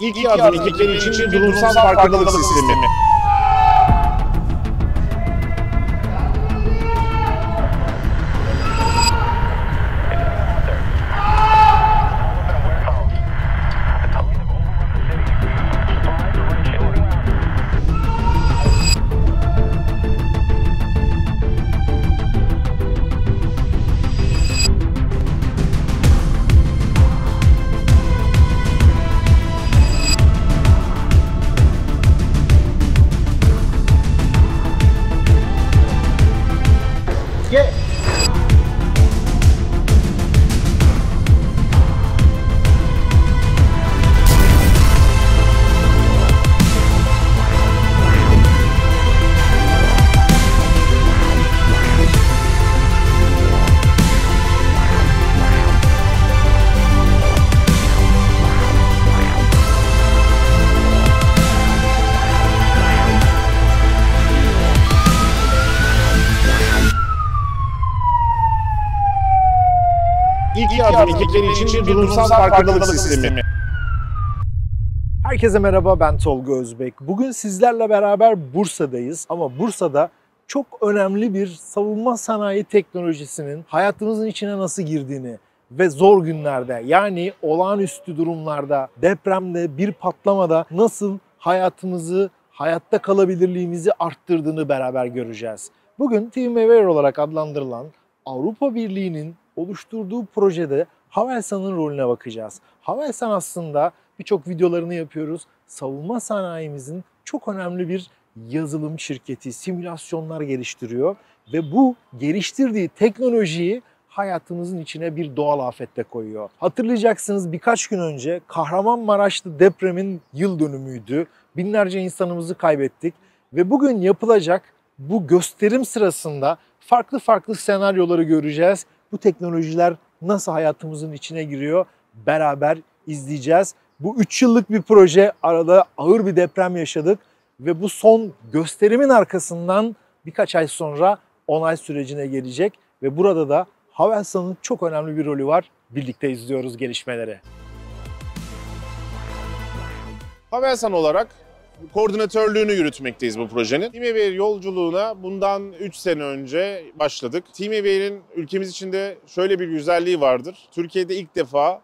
İlk yardım ekipleri için bir durumsal farkındalık sistemi. Ekipleri için bir durumsal farkındalık sistemi. Herkese merhaba ben Tolga Özbek. Bugün sizlerle beraber Bursa'dayız ama Bursa'da çok önemli bir savunma sanayi teknolojisinin hayatımızın içine nasıl girdiğini ve zor günlerde yani olağanüstü durumlarda, depremde, bir patlamada nasıl hayatımızı, hayatta kalabilirliğimizi arttırdığını beraber göreceğiz. Bugün TeamAware olarak adlandırılan Avrupa Birliği'nin oluşturduğu projede Havelsan'ın rolüne bakacağız. Havelsan aslında birçok videolarını yapıyoruz. Savunma sanayimizin çok önemli bir yazılım şirketi, simülasyonlar geliştiriyor ve bu geliştirdiği teknolojiyi hayatımızın içine bir doğal afette koyuyor. Hatırlayacaksınız birkaç gün önce Kahramanmaraş'ta depremin yıl dönümüydü. Binlerce insanımızı kaybettik ve bugün yapılacak bu gösterim sırasında farklı farklı senaryoları göreceğiz. Bu teknolojiler nasıl hayatımızın içine giriyor beraber izleyeceğiz. Bu 3 yıllık bir proje. Arada ağır bir deprem yaşadık ve bu son gösterimin arkasından birkaç ay sonra onay sürecine gelecek ve burada da Havelsan'ın çok önemli bir rolü var. Birlikte izliyoruz gelişmeleri. Havelsan olarak koordinatörlüğünü yürütmekteyiz bu projenin. TeamAware yolculuğuna bundan 3 sene önce başladık. TeamAware'in ülkemiz içinde şöyle bir güzelliği vardır. Türkiye'de ilk defa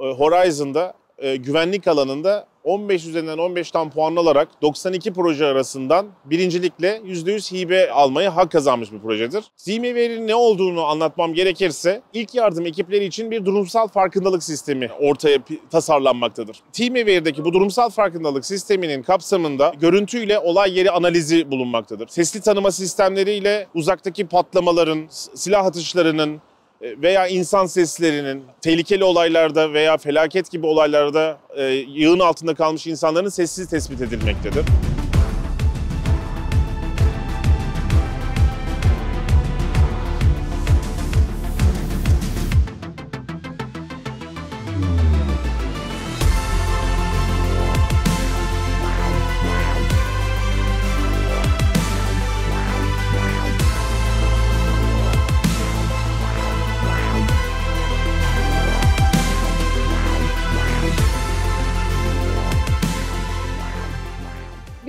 e, Horizon'da e, güvenlik alanında 15 üzerinden 15 tam puan alarak 92 proje arasından birincilikle %100 hibe almayı hak kazanmış bir projedir. TeamAware'in ne olduğunu anlatmam gerekirse ilk yardım ekipleri için bir durumsal farkındalık sistemi ortaya tasarlanmaktadır. TeamAware'deki bu durumsal farkındalık sisteminin kapsamında görüntüyle olay yeri analizi bulunmaktadır. Sesli tanıma sistemleriyle uzaktaki patlamaların, silah atışlarının, veya insan seslerinin tehlikeli olaylarda veya felaket gibi olaylarda e, yığın altında kalmış insanların sessiz tespit edilmektedir.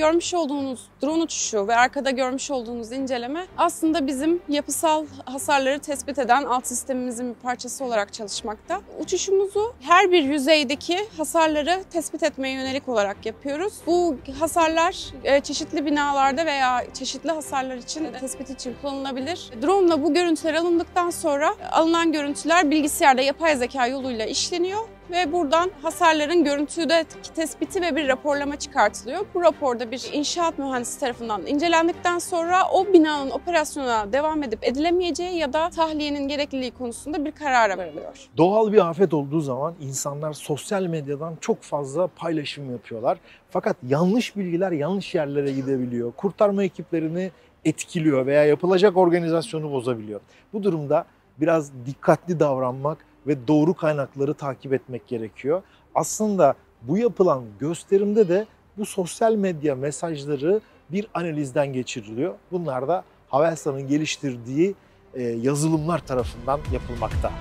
Görmüş olduğunuz drone uçuşu ve arkada görmüş olduğunuz inceleme aslında bizim yapısal hasarları tespit eden alt sistemimizin bir parçası olarak çalışmakta. Uçuşumuzu her bir yüzeydeki hasarları tespit etmeye yönelik olarak yapıyoruz. Bu hasarlar e, çeşitli binalarda veya çeşitli hasarlar için tespit için kullanılabilir. Drone ile bu görüntüler alındıktan sonra alınan görüntüler bilgisayarda yapay zeka yoluyla işleniyor ve buradan hasarların görüntüde tespiti ve bir raporlama çıkartılıyor. Bu raporda bir inşaat mühendisi tarafından incelendikten sonra o binanın operasyona devam edip edilemeyeceği ya da tahliyenin gerekliliği konusunda bir karara varılıyor. Doğal bir afet olduğu zaman insanlar sosyal medyadan çok fazla paylaşım yapıyorlar. Fakat yanlış bilgiler yanlış yerlere gidebiliyor. Kurtarma ekiplerini etkiliyor veya yapılacak organizasyonu bozabiliyor. Bu durumda biraz dikkatli davranmak ve doğru kaynakları takip etmek gerekiyor. Aslında bu yapılan gösterimde de bu sosyal medya mesajları bir analizden geçiriliyor. Bunlar da Havelsan'ın geliştirdiği e, yazılımlar tarafından yapılmakta.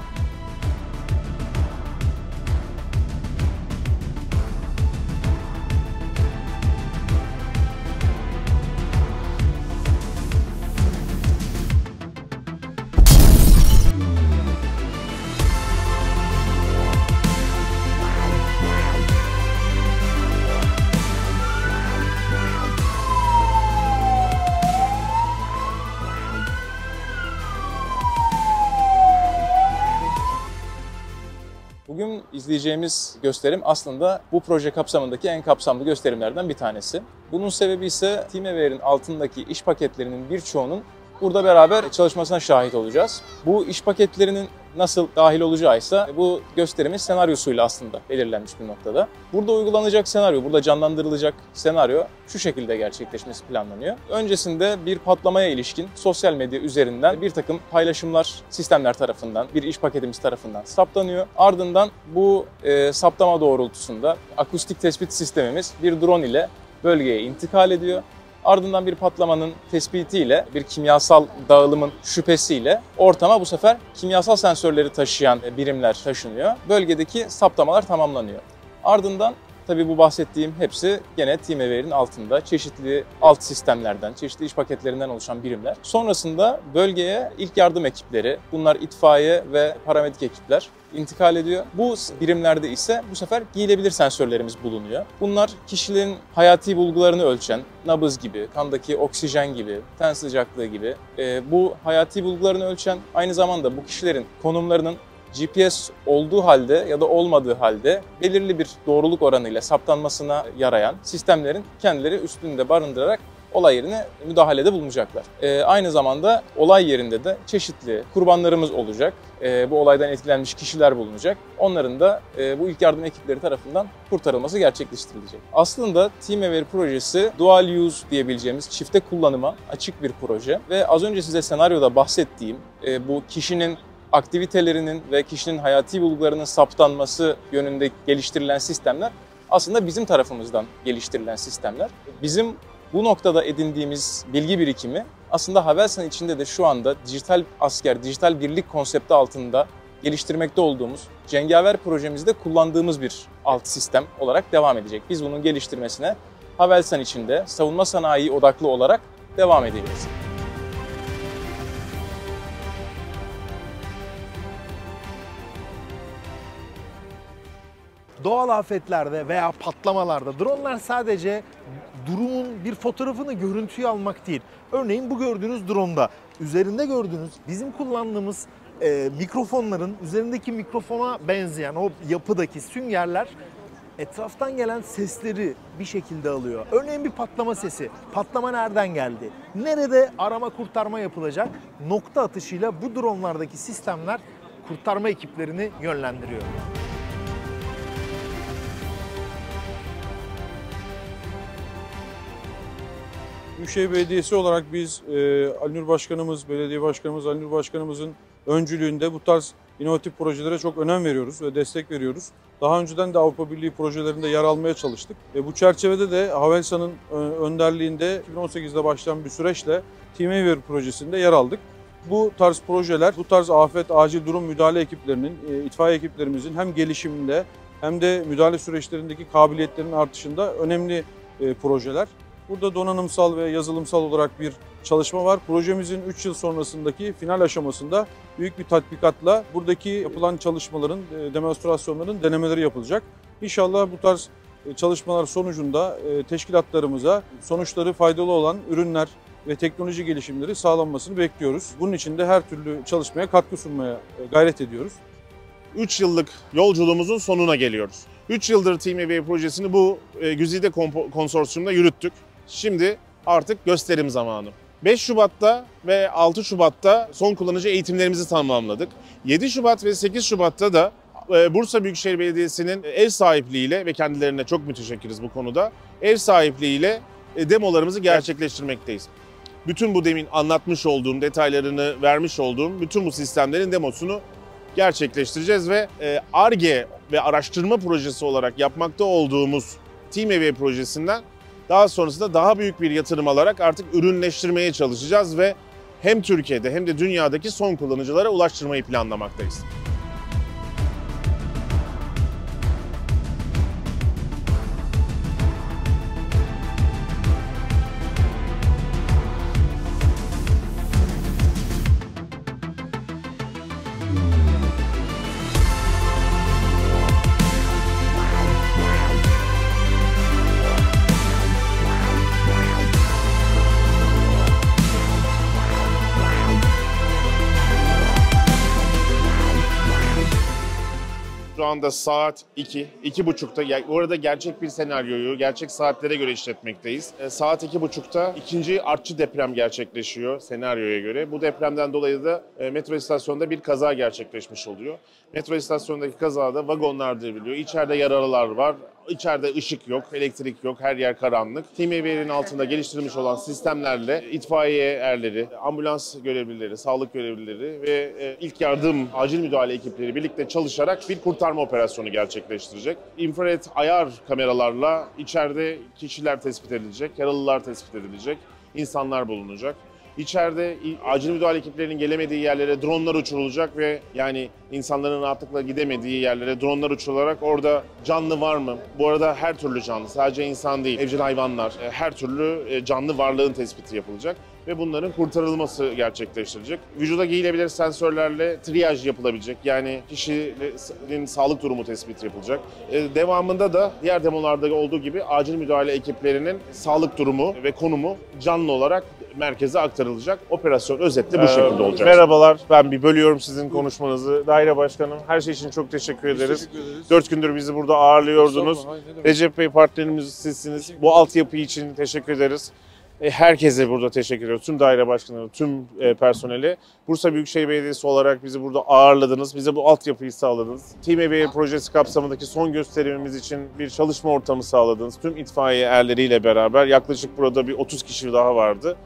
İzleyeceğimiz gösterim aslında bu proje kapsamındaki en kapsamlı gösterimlerden bir tanesi. Bunun sebebi ise TeamAware'in altındaki iş paketlerinin birçoğunun burada beraber çalışmasına şahit olacağız. Bu iş paketlerinin nasıl dahil olacağı ise bu gösterimin senaryosuyla aslında belirlenmiş bir noktada. Burada uygulanacak senaryo, burada canlandırılacak senaryo şu şekilde gerçekleşmesi planlanıyor. Öncesinde bir patlamaya ilişkin sosyal medya üzerinden bir takım paylaşımlar sistemler tarafından, bir iş paketimiz tarafından saptanıyor. Ardından bu e, saptama doğrultusunda akustik tespit sistemimiz bir drone ile bölgeye intikal ediyor. Ardından bir patlamanın tespitiyle, bir kimyasal dağılımın şüphesiyle ortama bu sefer kimyasal sensörleri taşıyan birimler taşınıyor. Bölgedeki saptamalar tamamlanıyor. Ardından Tabii bu bahsettiğim hepsi gene TeamAware'in altında çeşitli alt sistemlerden, çeşitli iş paketlerinden oluşan birimler. Sonrasında bölgeye ilk yardım ekipleri, bunlar itfaiye ve paramedik ekipler intikal ediyor. Bu birimlerde ise bu sefer giyilebilir sensörlerimiz bulunuyor. Bunlar kişilerin hayati bulgularını ölçen, nabız gibi, kandaki oksijen gibi, ten sıcaklığı gibi e, bu hayati bulgularını ölçen aynı zamanda bu kişilerin konumlarının GPS olduğu halde ya da olmadığı halde belirli bir doğruluk oranıyla saptanmasına yarayan sistemlerin kendileri üstünde barındırarak olay yerine müdahalede bulunacaklar. Ee, aynı zamanda olay yerinde de çeşitli kurbanlarımız olacak. Ee, bu olaydan etkilenmiş kişiler bulunacak. Onların da e, bu ilk yardım ekipleri tarafından kurtarılması gerçekleştirilecek. Aslında TeamAware projesi dual use diyebileceğimiz çifte kullanıma açık bir proje ve az önce size senaryoda bahsettiğim e, bu kişinin aktivitelerinin ve kişinin hayati bulgularının saptanması yönünde geliştirilen sistemler aslında bizim tarafımızdan geliştirilen sistemler. Bizim bu noktada edindiğimiz bilgi birikimi aslında Havelsan içinde de şu anda dijital asker, dijital birlik konsepti altında geliştirmekte olduğumuz Cengaver projemizde kullandığımız bir alt sistem olarak devam edecek. Biz bunun geliştirmesine Havelsan içinde savunma sanayi odaklı olarak devam edeceğiz. Doğal afetlerde veya patlamalarda dronlar sadece durumun bir fotoğrafını, görüntüyü almak değil. Örneğin bu gördüğünüz dronda üzerinde gördüğünüz bizim kullandığımız e, mikrofonların üzerindeki mikrofona benzeyen o yapıdaki süngerler etraftan gelen sesleri bir şekilde alıyor. Örneğin bir patlama sesi. Patlama nereden geldi? Nerede arama kurtarma yapılacak? Nokta atışıyla bu dronlardaki sistemler kurtarma ekiplerini yönlendiriyor. Büyükşehir Belediyesi olarak biz e, Ali Başkanımız, Belediye Başkanımız Ali Başkanımızın öncülüğünde bu tarz inovatif projelere çok önem veriyoruz ve destek veriyoruz. Daha önceden de Avrupa Birliği projelerinde yer almaya çalıştık. E, bu çerçevede de Havelsan'ın e, önderliğinde 2018'de başlayan bir süreçle TeamAware projesinde yer aldık. Bu tarz projeler, bu tarz afet, acil durum müdahale ekiplerinin, e, itfaiye ekiplerimizin hem gelişiminde hem de müdahale süreçlerindeki kabiliyetlerin artışında önemli e, projeler. Burada donanımsal ve yazılımsal olarak bir çalışma var. Projemizin 3 yıl sonrasındaki final aşamasında büyük bir tatbikatla buradaki yapılan çalışmaların, e, demonstrasyonların denemeleri yapılacak. İnşallah bu tarz e, çalışmalar sonucunda e, teşkilatlarımıza sonuçları faydalı olan ürünler ve teknoloji gelişimleri sağlanmasını bekliyoruz. Bunun için de her türlü çalışmaya katkı sunmaya gayret ediyoruz. 3 yıllık yolculuğumuzun sonuna geliyoruz. 3 yıldır TeamAway projesini bu Güzide konsorsiyumda yürüttük. Şimdi artık gösterim zamanı. 5 Şubat'ta ve 6 Şubat'ta son kullanıcı eğitimlerimizi tamamladık. 7 Şubat ve 8 Şubat'ta da e, Bursa Büyükşehir Belediyesi'nin ev sahipliğiyle ve kendilerine çok müteşekkiriz bu konuda. Ev sahipliğiyle e, demolarımızı gerçekleştirmekteyiz. Bütün bu demin anlatmış olduğum, detaylarını vermiş olduğum bütün bu sistemlerin demosunu gerçekleştireceğiz ve ARGE e ve araştırma projesi olarak yapmakta olduğumuz TeamAway projesinden daha sonrasında daha büyük bir yatırım alarak artık ürünleştirmeye çalışacağız ve hem Türkiye'de hem de dünyadaki son kullanıcılara ulaştırmayı planlamaktayız. Anda saat 2, 2.30'da. Ya- Bu arada gerçek bir senaryoyu gerçek saatlere göre işletmekteyiz. E, saat 2.30'da ikinci artçı deprem gerçekleşiyor senaryoya göre. Bu depremden dolayı da e, metro istasyonunda bir kaza gerçekleşmiş oluyor. Metro istasyonundaki kazada vagonlar devriliyor. İçeride yaralılar var. İçeride ışık yok, elektrik yok, her yer karanlık. Team Evair'in altında geliştirilmiş olan sistemlerle itfaiye erleri, ambulans görevlileri, sağlık görevlileri ve e, ilk yardım, acil müdahale ekipleri birlikte çalışarak bir kurtarma operasyonu gerçekleştirecek. İnfrared ayar kameralarla içeride kişiler tespit edilecek, yaralılar tespit edilecek, insanlar bulunacak. İçeride acil müdahale ekiplerinin gelemediği yerlere dronlar uçurulacak ve yani insanların rahatlıkla gidemediği yerlere dronlar uçurularak orada canlı var mı? Bu arada her türlü canlı, sadece insan değil, evcil hayvanlar, e, her türlü e, canlı varlığın tespiti yapılacak ve bunların kurtarılması gerçekleştirilecek. Vücuda giyilebilir sensörlerle triyaj yapılabilecek. Yani kişinin sağlık durumu tespiti yapılacak. E, Devamında da diğer demolarda olduğu gibi acil müdahale ekiplerinin sağlık durumu ve konumu canlı olarak merkeze aktarılacak. Operasyon özetle bu şekilde olacak. Merhabalar, ben bir bölüyorum sizin konuşmanızı. Daire Başkanım, her şey için çok teşekkür ederiz. Teşekkür ederiz. Dört gündür bizi burada ağırlıyordunuz. Estağfurullah, hayır, ne demek. Recep Bey partnerimiz sizsiniz. Bu altyapı için teşekkür ederiz. E, Herkese burada teşekkür ediyoruz. Tüm daire başkanları, tüm e, personeli. Bursa Büyükşehir Belediyesi olarak bizi burada ağırladınız. Bize bu altyapıyı sağladınız. Team Evair projesi kapsamındaki son gösterimimiz için bir çalışma ortamı sağladınız. Tüm itfaiye erleriyle beraber yaklaşık burada bir 30 kişi daha vardı.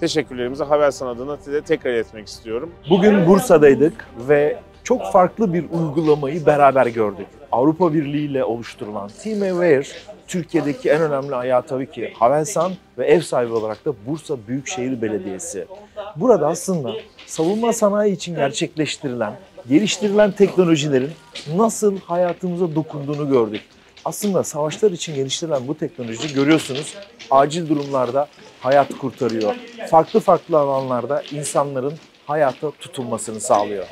Teşekkürlerimizi Havelsan adına size tekrar etmek istiyorum. Bugün Bursa'daydık ve çok farklı bir uygulamayı beraber gördük. Avrupa Birliği ile oluşturulan Team Aware, Türkiye'deki en önemli ayağı tabii ki Havelsan ve ev sahibi olarak da Bursa Büyükşehir Belediyesi. Burada aslında savunma sanayi için gerçekleştirilen, geliştirilen teknolojilerin nasıl hayatımıza dokunduğunu gördük. Aslında savaşlar için geliştirilen bu teknoloji görüyorsunuz acil durumlarda hayat kurtarıyor. Farklı farklı alanlarda insanların hayata tutunmasını sağlıyor.